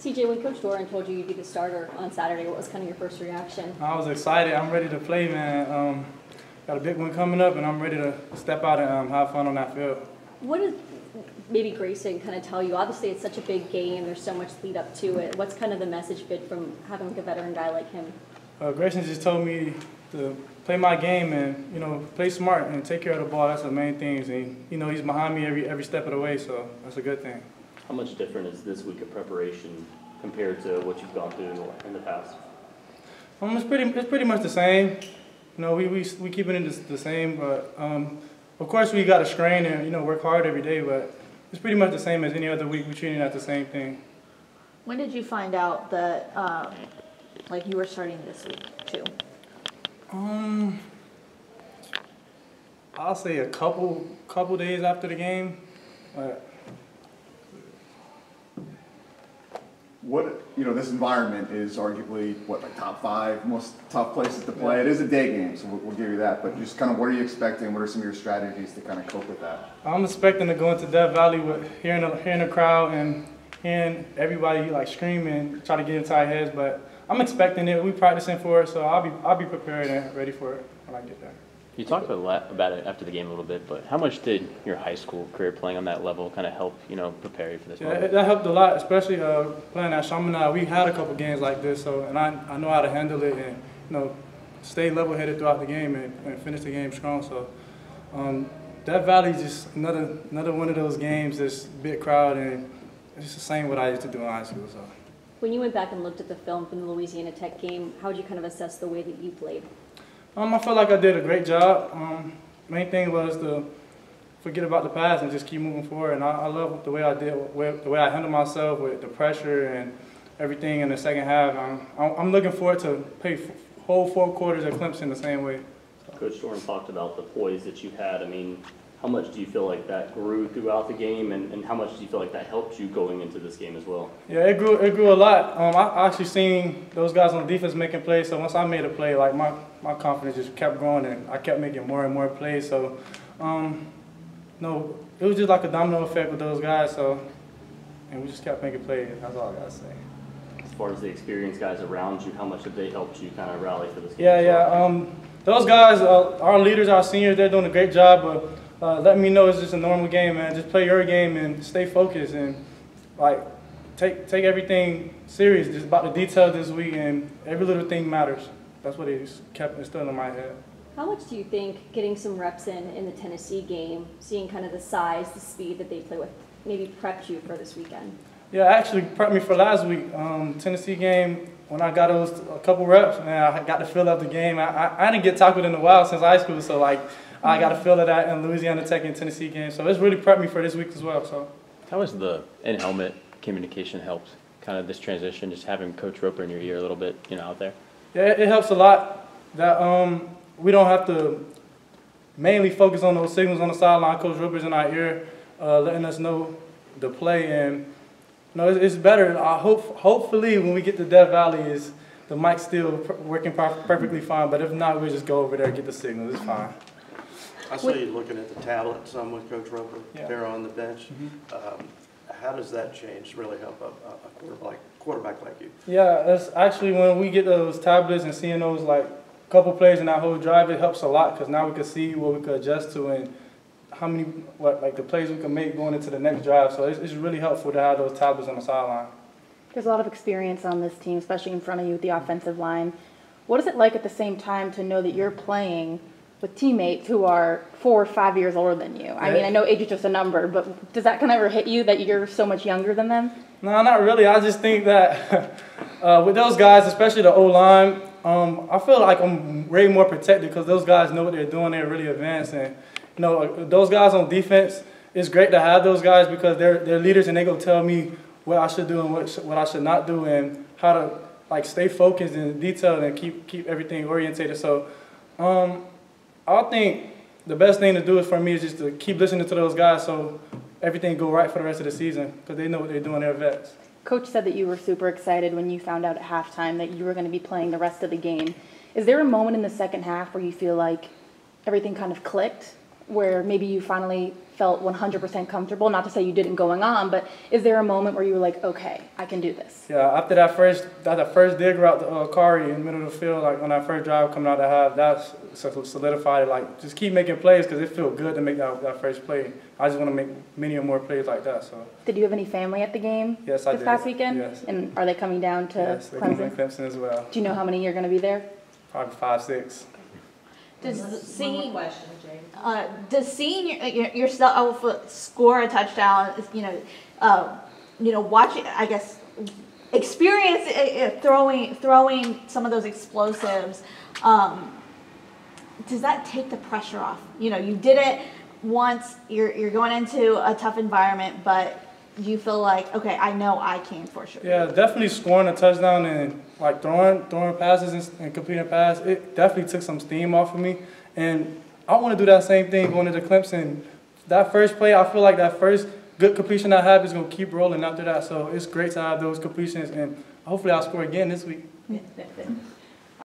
CJ, when Coach Doeren told you you'd be the starter on Saturday, what was kind of your first reaction? I was excited. I'm ready to play, man. Um, got a big one coming up, and I'm ready to step out and um, have fun on that field. What did maybe Grayson kind of tell you? Obviously, it's such a big game. There's so much lead up to it. What's kind of the message bit from having like a veteran guy like him? Uh, Grayson just told me to play my game and you know play smart and take care of the ball. That's the main things. And you know he's behind me every every step of the way, so that's a good thing. How much different is this week of preparation compared to what you've gone through in the past? Um, it's pretty it's pretty much the same. You know, we we we keep it the same, but um, of course we got to strain and you know work hard every day. But it's pretty much the same as any other week. We're treating it the same thing. When did you find out that um, like you were starting this week too? Um, I'll say a couple couple days after the game. But what you know, this environment is arguably what like top five most tough places to play. It is a day game, so we'll, we'll, give you that. But just kind of, what are you expecting? What are some of your strategies to kind of cope with that? I'm expecting to go into Death Valley with hearing the, hearing the crowd and hearing everybody like screaming, try to get into our heads. But I'm expecting it. We practicing for it, so I'll be I'll be prepared and ready for it when I get there. You talked a lot about it after the game a little bit, but how much did your high school career playing on that level kind of help, you know, prepare you for this? Yeah, moment? that helped a lot, especially uh, playing at Chaminade. We had a couple games like this, so and I, I know how to handle it and you know stay level-headed throughout the game and, and finish the game strong. So um, Death Valley just another another one of those games. This big crowd and it's the same what I used to do in high school. So. When you went back and looked at the film from the Louisiana Tech game, how would you kind of assess the way that you played? Um, I felt like I did a great job. Um, main thing was to forget about the past and just keep moving forward. And I, I love the way I did, the way I handled myself with the pressure and everything in the second half. I'm, I'm looking forward to play whole four quarters at Clemson the same way. Coach Doeren talked about the poise that you had. I mean, how much do you feel like that grew throughout the game, and, and how much do you feel like that helped you going into this game as well? Yeah, it grew it grew a lot. Um, I actually seen those guys on defense making plays, so once I made a play, like my, my confidence just kept growing, and I kept making more and more plays. So, um, no, it was just like a domino effect with those guys. So, and we just kept making plays. That's all I gotta say. As far as the experienced guys around you, how much have they helped you kind of rally for this game? Yeah, yeah. Um, those guys, uh, our leaders, our seniors, they're doing a great job. But uh, letting me know it's just a normal game, man. Just play your game and stay focused and like take take everything serious. Just about the details this week and every little thing matters. That's what it kept instilled in my head. How much do you think getting some reps in in the Tennessee game, seeing kind of the size, the speed that they play with, maybe prepped you for this weekend? Yeah, actually prepped me for last week. Um, Tennessee game, when I got those a couple reps, man, I got the feel of the game. I, I, I didn't get tackled in a while since high school, so like I got a feel of that in Louisiana Tech and Tennessee game. So it's really prepped me for this week as well. So how has the in helmet communication helped kind of this transition, just having Coach Roper in your ear a little bit, you know, out there? Yeah, it helps a lot that um, we don't have to mainly focus on those signals on the sideline. Coach Roper's in our ear, uh, letting us know the play, and you know, it's, it's, better. I hope, hopefully, when we get to Death Valley, is the mic's still working perfectly fine. But if not, we'll just go over there and get the signals. It's fine. I see you looking at the tablet some with Coach Roper yeah. there on the bench. Mm -hmm. um, how does that change really help a, a quarterback, quarterback like you? Yeah, it's actually when we get those tablets and seeing those like couple plays in that whole drive, it helps a lot because now we can see what we could adjust to and how many what like the plays we can make going into the next drive. So it's, it's really helpful to have those tablets on the sideline. There's a lot of experience on this team, especially in front of you with the offensive line. What is it like at the same time to know that you're playing with teammates who are four or five years older than you. I mean, I know age is just a number, but does that kind of ever hit you that you're so much younger than them? No, not really. I just think that uh, with those guys, especially the O line, um, I feel like I'm way more protected because those guys know what they're doing. They're really advanced, and you know, uh, those guys on defense. It's great to have those guys because they're they're leaders and they go tell me what I should do and what what I should not do and how to like stay focused and detailed and keep keep everything orientated. So. Um, I think the best thing to do is for me is just to keep listening to those guys so everything go right for the rest of the season because they know what they're doing. They're vets. Coach said that you were super excited when you found out at halftime that you were going to be playing the rest of the game. Is there a moment in the second half where you feel like everything kind of clicked? Where maybe you finally felt 100% comfortable? Not to say you didn't going on, but is there a moment where you were like, okay, I can do this? Yeah, after that first that, that first dig route to uh, Kari in the middle of the field, like on that first drive coming out the half, that's so- solidified. Like just keep making plays because it felt good to make that, that first play. I just want to make many more plays like that. So Did you have any family at the game Yes, I this did. past weekend? Yes. And are they coming down to yes, Clemson? Clemson as well. Do you know how many you're going to be there? Probably five, six. Does more seeing, question, uh, does seeing your, your, yourself score a touchdown, you know, uh, you know, watching, I guess, experience uh, uh, throwing, throwing some of those explosives, um, does that take the pressure off? You know, you did it once, you're, you're going into a tough environment, but you feel like, okay, I know I can for sure. Yeah, definitely scoring a touchdown and like throwing throwing passes and, and completing a pass. It definitely took some steam off of me, and I want to do that same thing going into Clemson. That first play, I feel like that first good completion I have is gonna keep rolling after that. So it's great to have those completions, and hopefully I'll score again this week.